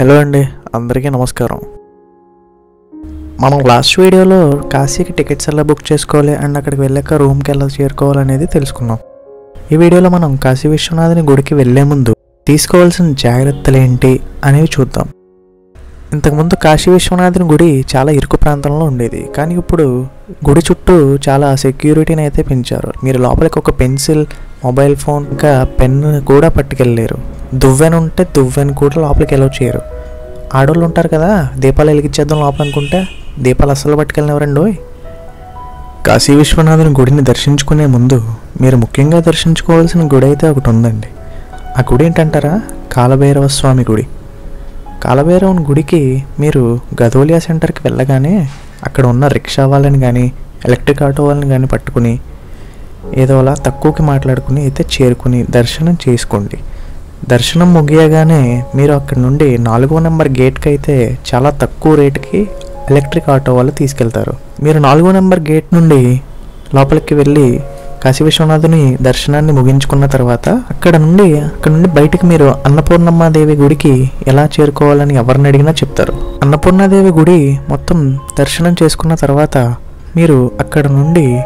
Hello అండి అందరికీ నమస్కారం. మనం లాస్ట్ వీడియోలో కాశీకి టికెట్స్ ఎలా బుక్ చేసుకోవాలి అండ్ అక్కడికి వెళ్ళాక రూమ్కి ఎలా చేరుకోవాలనేది తెలుసుకున్నాం. ఈ వీడియోలో మనం కాశీ విశ్వనాథుని గుడికి వెళ్ళే ముందు తీసుకోవాల్సిన జాగ్రత్తలు ఏంటి అనేవి చూద్దాం. ఇంతకుముందు కాశీ విశ్వనాథుని గుడి చాలా ఇరుకు ప్రాంతంలో ఉండేది కానీ ఇప్పుడు గుడి చుట్టూ చాలా సెక్యూరిటీని అయితే పెంచారు. మీరు లోపలికి ఒక పెన్సిల్ మొబైల్ ఫోన్ ఇంకా పెన్ కూడా పట్టుకెళ్ళలేరు. దువ్వెన ఉంటే దువ్వెన కూడా లోపలికి ఎలా చేయరు. ఆడోళ్ళు ఉంటారు కదా దీపాలు వెలిగించేద్దాం లోపల అనుకుంటే దీపాలు అస్సలు పట్టుకెళ్ళినవరండి ఓయ్ కాశీ విశ్వనాథుని గుడిని దర్శించుకునే ముందు మీరు ముఖ్యంగా దర్శించుకోవాల్సిన గుడి అయితే ఒకటి ఉందండి. ఆ గుడి ఏంటంటారా? కాలభైరవ స్వామి గుడి. కాలభైరవుని గుడికి మీరు గదోలియా సెంటర్కి వెళ్ళగానే అక్కడ ఉన్న రిక్షా వాళ్ళని కానీ ఎలక్ట్రిక్ ఆటో వాళ్ళని కానీ పట్టుకుని ఏదోలా తక్కువకి మాట్లాడుకుని అయితే చేరుకుని దర్శనం చేసుకోండి. దర్శనం ముగియగానే మీరు అక్కడ నుండి నాలుగో నెంబర్ గేట్కి అయితే చాలా తక్కువ రేటుకి ఎలక్ట్రిక్ ఆటో వాళ్ళు తీసుకెళ్తారు. మీరు నాలుగో నెంబర్ గేట్ నుండి లోపలికి వెళ్ళి కాశీ విశ్వనాథుని దర్శనాన్ని ముగించుకున్న తర్వాత అక్కడ నుండి అక్కడ నుండి బయటికి మీరు అన్నపూర్ణమ్మాదేవి గుడికి ఎలా చేరుకోవాలని ఎవరిని అడిగినా చెప్తారు. అన్నపూర్ణాదేవి గుడి మొత్తం దర్శనం చేసుకున్న తర్వాత మీరు అక్కడ నుండి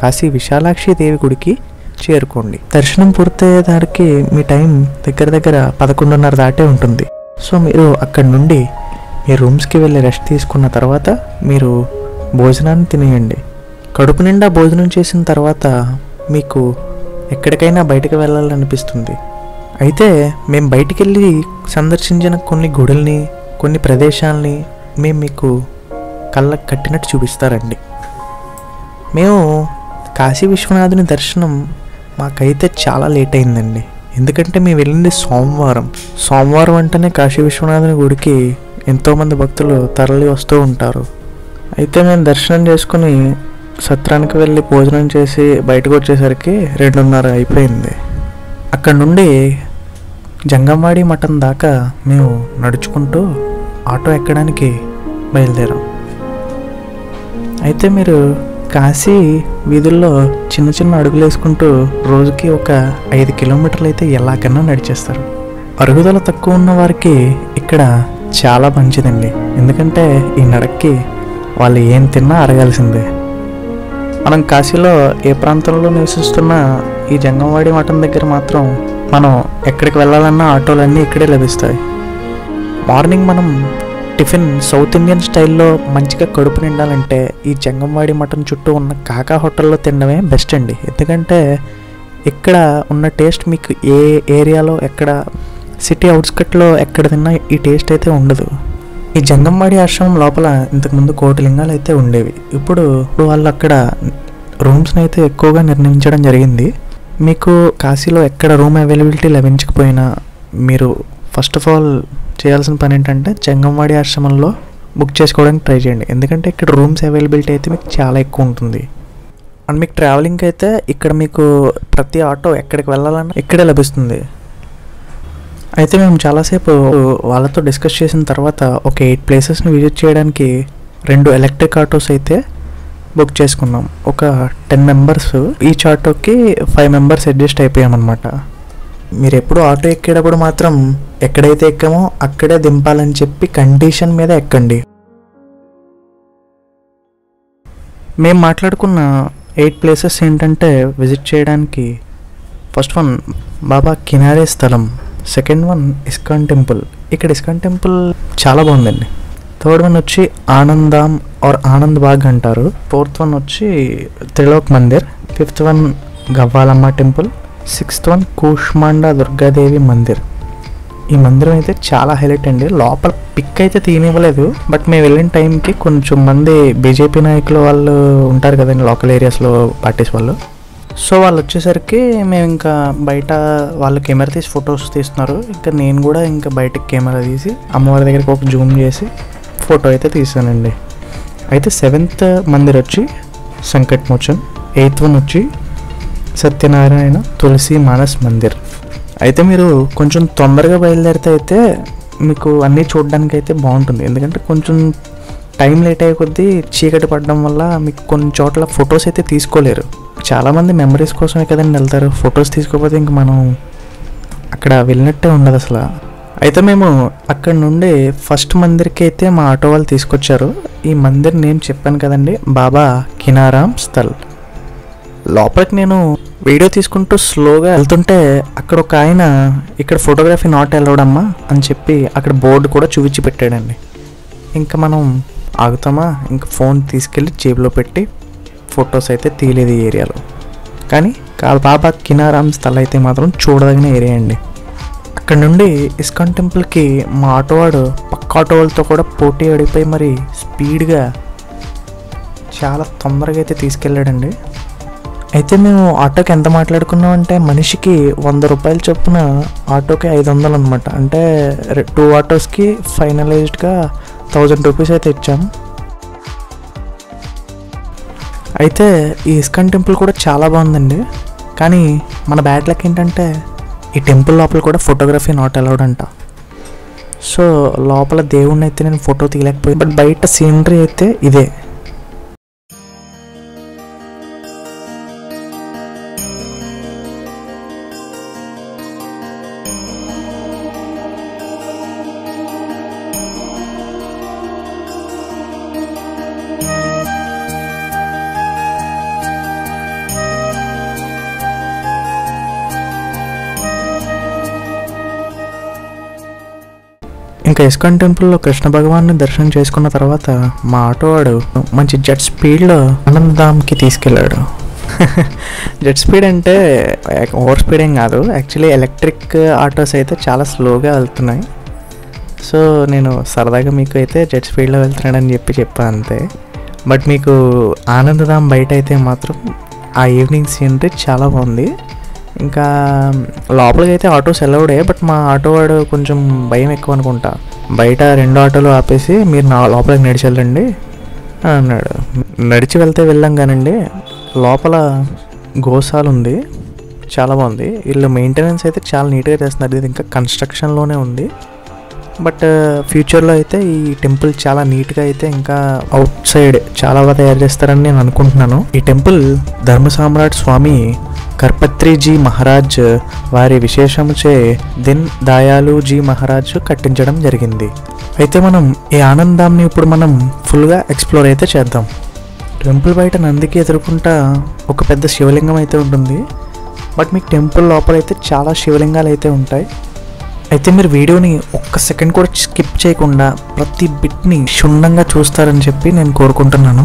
కాశీ విశాలాక్షి దేవి గుడికి చేరుకోండి. దర్శనం పూర్తయ్యేదానికి మీ టైం దగ్గర దగ్గర పదకొండున్నర దాటే ఉంటుంది. సో మీరు అక్కడ నుండి మీ రూమ్స్కి వెళ్ళి రెస్ట్ తీసుకున్న తర్వాత మీరు భోజనాన్ని తినేయండి. కడుపు నిండా భోజనం చేసిన తర్వాత మీకు ఎక్కడికైనా బయటకు వెళ్ళాలనిపిస్తుంది. అయితే మేము బయటికి వెళ్ళి సందర్శించిన కొన్ని గుడుల్ని కొన్ని ప్రదేశాలని మేము మీకు కళ్ళకు కట్టినట్టు చూపిస్తారండి. మేము కాశీ విశ్వనాథుని దర్శనం మాకైతే చాలా లేట్ అయిందండి. ఎందుకంటే మేము వెళ్ళింది సోమవారం. సోమవారం అంటేనే కాశీ విశ్వనాథుని గుడికి ఎంతోమంది భక్తులు తరలి వస్తూ ఉంటారు. అయితే మేము దర్శనం చేసుకుని సత్రానికి వెళ్ళి భోజనం చేసి బయటకు వచ్చేసరికి రెండున్నర అయిపోయింది. అక్కడ నుండి జంగంవాడి మఠం దాకా మేము నడుచుకుంటూ ఆటో ఎక్కడానికి బయలుదేరాం. అయితే మీరు కాశీ వీధుల్లో చిన్న చిన్న అడుగులు వేసుకుంటూ రోజుకి ఒక ఐదు కిలోమీటర్లు అయితే ఎలాగన్నా నడిచేస్తారు. అరుగుదల తక్కువ ఉన్న వారికి ఇక్కడ చాలా మంచిదండి. ఎందుకంటే ఈ నడక్కి వాళ్ళు ఏం తిన్నా అరగాల్సిందే. మనం కాశీలో ఏ ప్రాంతంలో నివసిస్తున్నా ఈ జంగంవాడి మఠం దగ్గర మాత్రం మనం ఎక్కడికి వెళ్ళాలన్నా ఆటోలన్నీ ఇక్కడే లభిస్తాయి. మార్నింగ్ మనం టిఫిన్ సౌత్ ఇండియన్ స్టైల్లో మంచిగా కడుపు నిండాలంటే ఈ జంగంవాడి మటన్ చుట్టూ ఉన్న కాకా హోటల్లో తినడమే బెస్ట్ అండి. ఎందుకంటే ఇక్కడ ఉన్న టేస్ట్ మీకు ఏ ఏరియాలో ఎక్కడ సిటీ అవుట్స్కట్లో ఎక్కడ తిన్నా ఈ టేస్ట్ అయితే ఉండదు. ఈ జంగంవాడి ఆశ్రమం లోపల ఇంతకుముందు కోటి లింగాలు అయితే ఉండేవి. ఇప్పుడు ఇప్పుడు వాళ్ళు అక్కడ రూమ్స్ని అయితే ఎక్కువగా నిర్ణయించడం జరిగింది. మీకు కాశీలో ఎక్కడ రూమ్ అవైలబిలిటీ లభించకపోయినా మీరు ఫస్ట్ ఆఫ్ ఆల్ చేయాల్సిన పని ఏంటంటే చెంగంవాడి ఆశ్రమంలో బుక్ చేసుకోవడానికి ట్రై చేయండి. ఎందుకంటే ఇక్కడ రూమ్స్ అవైలబిలిటీ అయితే మీకు చాలా ఎక్కువ ఉంటుంది. అండ్ మీకు ట్రావెలింగ్కి అయితే ఇక్కడ మీకు ప్రతి ఆటో ఎక్కడికి వెళ్ళాలన్నా ఇక్కడే లభిస్తుంది. అయితే మేము చాలాసేపు వాళ్ళతో డిస్కస్ చేసిన తర్వాత ఒక ఎయిట్ ప్లేసెస్ని విజిట్ చేయడానికి రెండు ఎలక్ట్రిక్ ఆటోస్ అయితే బుక్ చేసుకున్నాం. ఒక టెన్ మెంబర్స్ ఈచ్ ఆటోకి ఫైవ్ మెంబర్స్ అడ్జస్ట్ అయిపోయామన్నమాట. మీరు ఎప్పుడు ఆటో ఎక్కేటప్పుడు మాత్రం ఎక్కడైతే ఎక్కామో అక్కడే దింపాలని చెప్పి కండిషన్ మీద ఎక్కండి. మేము మాట్లాడుకున్న ఎయిట్ ప్లేసెస్ ఏంటంటే విజిట్ చేయడానికి ఫస్ట్ వన్ బాబా కినారే స్థలం సెకండ్ వన్ ఇస్కాన్ టెంపుల్. ఇక్కడ ఇస్కాన్ టెంపుల్ చాలా బాగుందండి. థర్డ్ వన్ వచ్చి ఆనందాం ఆర్ ఆనంద్ బాగ్ అంటారు. ఫోర్త్ వన్ వచ్చి Trilok Mandir. Fifth one Gavvalamma temple. Sixth one Kushmanda Durgadevi Mandir. ఈ మందిరం అయితే చాలా హైలైట్ అండి. లోపల పిక్ అయితే తీయనివ్వలేదు. బట్ మేము వెళ్ళిన టైంకి కొంచెం మంది బీజేపీ నాయకులు వాళ్ళు ఉంటారు కదండి లోకల్ ఏరియాస్లో పార్టీస్ వాళ్ళు. సో వాళ్ళు వచ్చేసరికి మేము ఇంకా బయట వాళ్ళు కెమెరా తీసి ఫొటోస్ తీస్తున్నారు. ఇంకా నేను కూడా ఇంకా బయటకి కెమెరా తీసి అమ్మవారి దగ్గరికి ఒక జూమ్ చేసి ఫోటో అయితే తీసానండి. అయితే సెవెంత్ మందిర్ వచ్చి సంకట్ మోచన్ ఎయిత్ వన్ వచ్చి సత్యనారాయణ తులసి మానస్ మందిర్. అయితే మీరు కొంచెం తొందరగా బయలుదేరితే అయితే మీకు అన్నీ చూడడానికి అయితే బాగుంటుంది. ఎందుకంటే కొంచెం టైం లేట్ అయ్యే కొద్దీ చీకటి పడడం వల్ల మీకు కొన్ని చోట్ల ఫొటోస్ అయితే తీసుకోలేరు. చాలామంది మెమరీస్ కోసమే కదండి వెళ్తారు. ఫొటోస్ తీసుకోకపోతే ఇంక మనం అక్కడ వెళ్ళినట్టే ఉండదు అసలు. అయితే మేము అక్కడ నుండి ఫస్ట్ మందిర్కి అయితే మా ఆటో వాళ్ళు తీసుకొచ్చారు. ఈ మందిర్ నేమ్ చెప్పాను కదండి. బాబా కినారాం స్థల్. లోపలికి నేను వీడియో తీసుకుంటూ స్లోగా వెళ్తుంటే అక్కడ ఒక ఆయన ఇక్కడ ఫోటోగ్రఫీ నాట్ అలౌడ్ అమ్మా అని చెప్పి అక్కడ బోర్డు కూడా చూపించి పెట్టాడండి. ఇంకా మనం ఆగుతామా? ఇంకా ఫోన్ తీసుకెళ్ళి జేబులో పెట్టి ఫొటోస్ అయితే తీయలేదు ఈ ఏరియాలో. కానీ కా బాబా కినారాం స్థల్ అయితే మాత్రం చూడదగిన ఏరియా అండి. అక్కడ నుండి ఇస్కాన్ టెంపుల్కి మా ఆటోవాడు పక్క ఆటో వాళ్ళతో కూడా పోటీ అడిగిపోయి మరి స్పీడ్గా చాలా తొందరగా అయితే తీసుకెళ్ళాడండి. అయితే మేము ఆటోకి ఎంత మాట్లాడుకున్నాం అంటే మనిషికి వంద రూపాయలు చొప్పున ఆటోకి ఐదు వందలు అనమాట అంటే టూ ఆటోస్కి ఫైనలైజ్డ్గా థౌజండ్ రూపీస్ అయితే ఇచ్చాం అయితే ఈ ఇస్కాన్ టెంపుల్ కూడా చాలా బాగుందండి. కానీ మన బ్యాడ్ లక్ ఏంటంటే ఈ టెంపుల్ లోపల కూడా ఫోటోగ్రఫీ నాట్ అలౌడ్ అంట. సో లోపల దేవుణ్ణి అయితే నేను ఫోటో తీయలేకపోయాను. బట్ బయట సీనరీ అయితే ఇదే. ఇంకా ఇస్కాన్ టెంపుల్లో కృష్ణ భగవాన్ని దర్శనం చేసుకున్న తర్వాత మా ఆటో వాడు మంచి జెట్ స్పీడ్లో ఆనందధామ్కి తీసుకెళ్ళాడు. జెట్ స్పీడ్ అంటే ఓవర్ స్పీడ్ ఏం కాదు. యాక్చువల్లీ ఎలక్ట్రిక్ ఆటోస్ అయితే చాలా స్లోగా వెళ్తున్నాయి. సో నేను సరదాగా మీకు అయితే జెట్ స్పీడ్లో వెళ్తున్నాడని చెప్పి చెప్పాను అంతే. బట్ మీకు ఆనందధామ్ బయట అయితే మాత్రం ఆ ఈవినింగ్ సీనరీ చాలా బాగుంది. ఇంకా లోపలికి అయితే ఆటోస్ అలౌడే బట్ మా ఆటో వాడు కొంచెం భయం ఎక్కువ అనుకుంటా. బయట రెండు ఆటోలు ఆపేసి మీరు నా లోపలికి నడిచి వెళ్ళండి అని అన్నాడు. నడిచి వెళ్తే వెళ్ళాం కానండి లోపల గోశాల ఉంది చాలా బాగుంది. వీళ్ళు మెయింటెనెన్స్ అయితే చాలా నీట్గా చేస్తున్నారు. ఇది ఇంకా కన్స్ట్రక్షన్లోనే ఉంది. బట్ ఫ్యూచర్లో అయితే ఈ టెంపుల్ చాలా నీట్గా అయితే ఇంకా అవుట్ సైడ్ చాలా బాగా తయారు చేస్తారని నేను అనుకుంటున్నాను. ఈ టెంపుల్ ధర్మ సామ్రాట్ స్వామి కర్పత్రిజీ మహారాజ్ వారి విశేషముచే దిన్ దయాలుజీ మహారాజ్ కట్టించడం జరిగింది. అయితే మనం ఈ ఆనందాన్ని ఇప్పుడు మనం ఫుల్గా ఎక్స్ప్లోర్ అయితే చేద్దాం. టెంపుల్ బయట నందికి ఎదుర్కొంటా ఒక పెద్ద శివలింగం అయితే ఉంటుంది. బట్ మీకు టెంపుల్ లోపల అయితే చాలా శివలింగాలు అయితే ఉంటాయి. అయితే మీరు వీడియోని ఒక్క సెకండ్ కూడా స్కిప్ చేయకుండా ప్రతి బిట్ని క్షుణ్ణంగా చూస్తారని చెప్పి నేను కోరుకుంటున్నాను.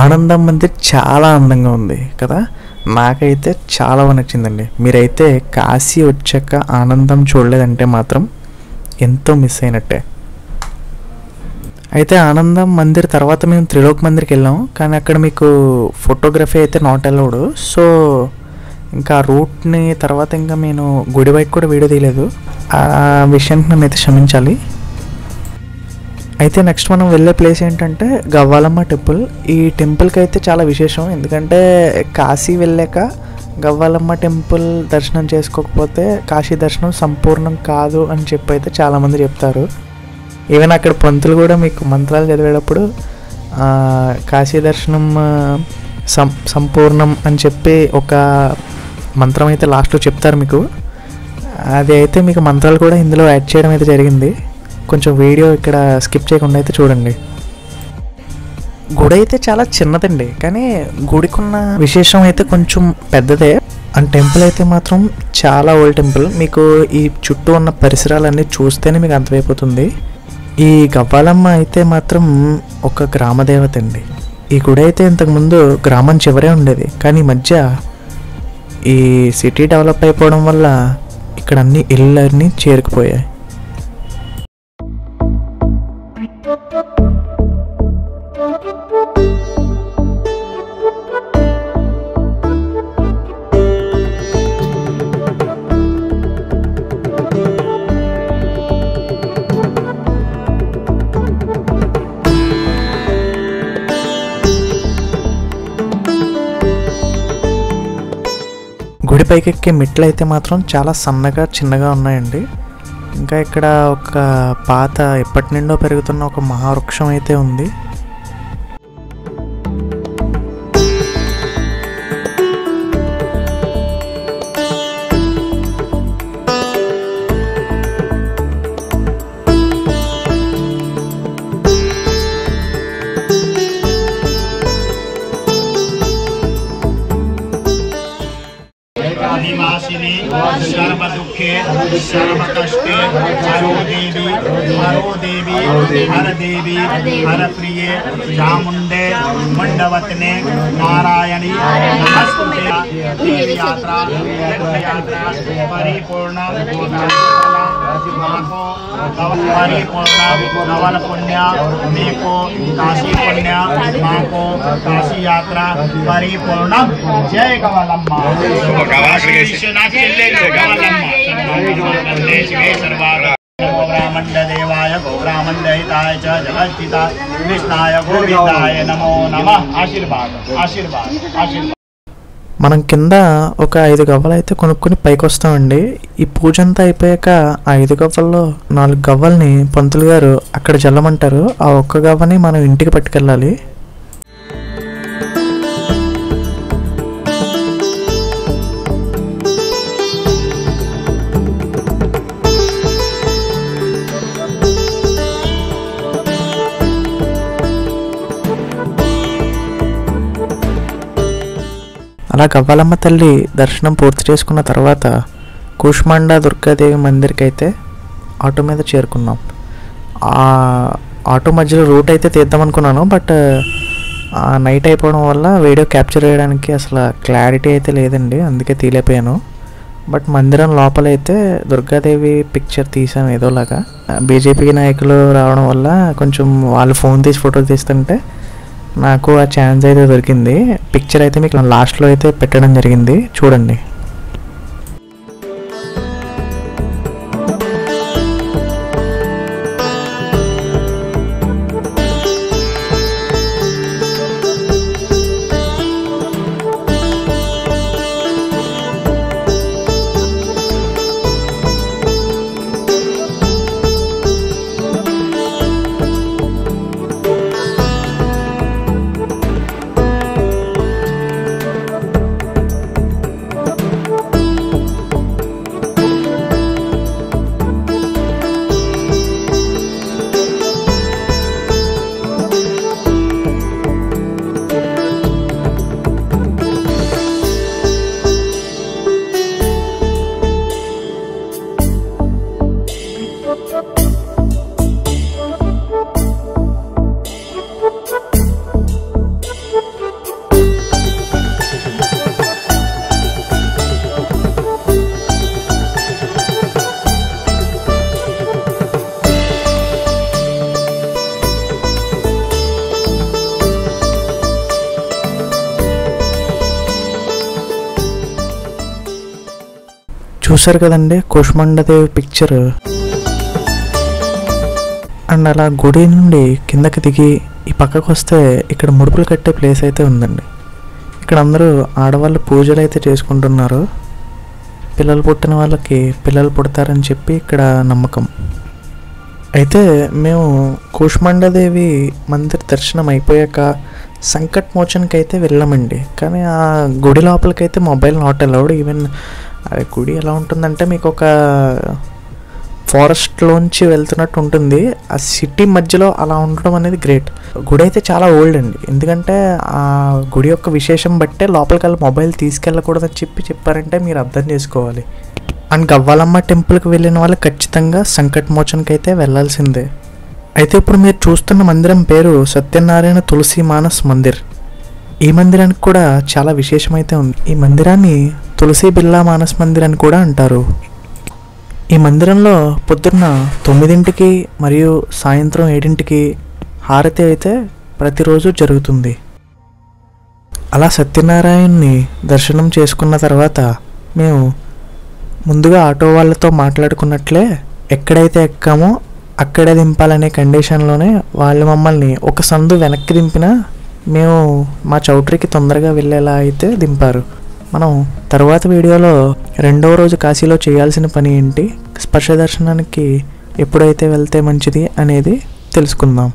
ఆనందం మందిర్ చాలా అందంగా ఉంది కదా? నాకైతే చాలా బాగా నచ్చిందండి. మీరైతే కాశీ వచ్చాక ఆనందం చూడలేదంటే మాత్రం ఎంతో మిస్ అయినట్టే. అయితే ఆనందం మందిర్ తర్వాత మేము త్రిలోక్ మందిర్కి వెళ్ళాం. కానీ అక్కడ మీకు ఫోటోగ్రఫీ అయితే నాట్ అలౌడ్. సో ఇంకా రూట్ని తర్వాత ఇంకా నేను గుడి బయట కూడా వీడియో తీయలేదు. ఆ విషయానికి నన్ను అయితే క్షమించాలి. అయితే నెక్స్ట్ మనం వెళ్ళే ప్లేస్ ఏంటంటే గవ్వాలమ్మ టెంపుల్ ఈ టెంపుల్కి అయితే చాలా విశేషం. ఎందుకంటే కాశీ వెళ్ళాక గవ్వాలమ్మ టెంపుల్ దర్శనం చేసుకోకపోతే కాశీ దర్శనం సంపూర్ణం కాదు అని చెప్పి అయితే చాలామంది చెప్తారు. ఈవెన్ అక్కడ పంతులు కూడా మీకు మంత్రాలు చదివేటప్పుడు కాశీ దర్శనం సం సంపూర్ణం అని చెప్పి ఒక మంత్రం అయితే లాస్ట్లో చెప్తారు మీకు. అది అయితే మీకు మంత్రాలు కూడా ఇందులో యాడ్ చేయడం అయితే జరిగింది. కొంచెం వీడియో ఇక్కడ స్కిప్ చేయకుండా అయితే చూడండి. గుడి అయితే చాలా చిన్నదండి కానీ గుడికున్న విశేషం అయితే కొంచెం పెద్దదే. అండ్ టెంపుల్ అయితే మాత్రం చాలా ఓల్డ్ టెంపుల్. మీకు ఈ చుట్టూ ఉన్న పరిసరాలన్నీ చూస్తేనే మీకు అర్థమైపోతుంది. ఈ గవ్వాలమ్మ అయితే మాత్రం ఒక గ్రామదేవత అండి ఈ గుడి అయితే ఇంతకుముందు గ్రామం చివరే ఉండేది కానీ ఈ మధ్య ఈ సిటీ డెవలప్ అయిపోవడం వల్ల ఇక్కడ అన్ని ఇళ్ళన్నీ చేరుకుపోయాయి. గుడి పైకెక్కే మెట్లు అయితే మాత్రం చాలా సన్నగా చిన్నగా ఉన్నాయండి. ఇంకా ఇక్కడ ఒక పాత ఎప్పటి నుండో పెరుగుతున్న ఒక మహావృక్షం అయితే ఉంది. के सर्व कष्टे हरो देवी हरो देवी हर देवी हर प्रिय चामुंडे मंडवतने नारायणी नमस्ते। यात्रा यात्रा परिपूर्ण नवल पुण्य काशी पुण्य माँ को काशी यात्रा परिपूर्ण जय कमलम्मा विश्वनाथ శివే సర్వాగా గౌరామండదేవాయ గౌరామండహితాయ చ జగద్ధిత కృష్ణాయ గోవిందాయ నమో నమః ఆశీర్వాదం ఆశీర్వాదం ఆశీర్వాదం మనం కింద ఒక ఐదు గవ్వలు అయితే కొనుక్కొని పైకి వస్తామండి. ఈ పూజ అంతా అయిపోయాక ఆ ఐదు గవ్వల్లో నాలుగు గవ్వల్ని పంతులు గారు అక్కడ జల్లమంటారు. ఆ ఒక్క గవ్వని మనం ఇంటికి పట్టుకెళ్ళాలి. అలా గవ్వాలమ్మ తల్లి దర్శనం పూర్తి చేసుకున్న తర్వాత కూష్మాండ దుర్గాదేవి మందిర్కి అయితే ఆటో మీద చేరుకున్నాం. ఆ ఆటో మధ్యలో రూట్ అయితే తీద్దాం అనుకున్నాను బట్ ఆ నైట్ అయిపోవడం వల్ల వీడియో క్యాప్చర్ చేయడానికి అసలు క్లారిటీ అయితే లేదండి అందుకే తీలేపోయాను. బట్ మందిరం లోపలైతే దుర్గాదేవి పిక్చర్ తీసాను ఏదోలాగా. బీజేపీ నాయకులు రావడం వల్ల కొంచెం వాళ్ళు ఫోన్ తీసి ఫోటో తీస్తుంటే నాకు ఆ ఛాన్స్ అయితే దొరికింది. పిక్చర్ అయితే మీకు లాస్ట్లో అయితే పెట్టడం జరిగింది. చూడండి. చూసారు కదండి? కుష్మండదేవి పిక్చర్ అండ్ అలా గుడి నుండి కిందకి దిగి ఈ పక్కకు వస్తే ఇక్కడ ముడుపులు కట్టే ప్లేస్ అయితే ఉందండి. ఇక్కడ అందరూ ఆడవాళ్ళు పూజలు అయితే చేసుకుంటున్నారు. పిల్లలు పుట్టిన వాళ్ళకి పిల్లలు పుడతారని చెప్పి ఇక్కడ నమ్మకం. అయితే మేము కూష్మండదేవి మందిర్ దర్శనం అయిపోయాక సంకట్ మోచన్కి అయితే వెళ్ళామండి. కానీ ఆ గుడి లోపలికైతే మొబైల్ నాట్ అలౌడ్ ఈవెన్ ఆ గుడి ఎలా ఉంటుందంటే మీకు ఒక ఫారెస్ట్లోంచి వెళ్తున్నట్టు ఉంటుంది. ఆ సిటీ మధ్యలో అలా ఉండడం అనేది గ్రేట్ గుడి అయితే చాలా ఓల్డ్ అండి. ఎందుకంటే ఆ గుడి యొక్క విశేషం బట్టే లోపలికి వెళ్ళి మొబైల్ తీసుకెళ్ళకూడదని చెప్పి చెప్పారంటే మీరు అర్థం చేసుకోవాలి. అండ్ గవ్వాలమ్మ టెంపుల్కి వెళ్ళిన వాళ్ళు ఖచ్చితంగా సంకటమోచనకి అయితే వెళ్ళాల్సిందే. అయితే ఇప్పుడు మీరు చూస్తున్న మందిరం పేరు సత్యనారాయణ తులసి మానస్ మందిర్. ఈ మందిరానికి కూడా చాలా విశేషమైతే ఉంది. ఈ మందిరాన్ని తులసి బిర్లా మానస్ మందిర్ అని కూడా అంటారు. ఈ మందిరంలో పొద్దున్న తొమ్మిదింటికి మరియు సాయంత్రం ఏడింటికి హారతి అయితే ప్రతిరోజు జరుగుతుంది. అలా సత్యనారాయణ్ని దర్శనం చేసుకున్న తర్వాత మేము ముందుగా ఆటో వాళ్ళతో మాట్లాడుకున్నట్లే ఎక్కడైతే ఎక్కామో అక్కడే దింపాలనే కండిషన్లోనే వాళ్ళు మమ్మల్ని ఒక సందు వెనక్కి దింపినా మేము మా చౌట్రీకి తొందరగా వెళ్ళేలా అయితే దింపారు. మనం తర్వాత వీడియోలో రెండవ రోజు కాశీలో చేయాల్సిన పని ఏంటి? స్పర్శ దర్శనానికి ఎప్పుడైతే వెళ్తే మంచిది అనేది తెలుసుకుందాం.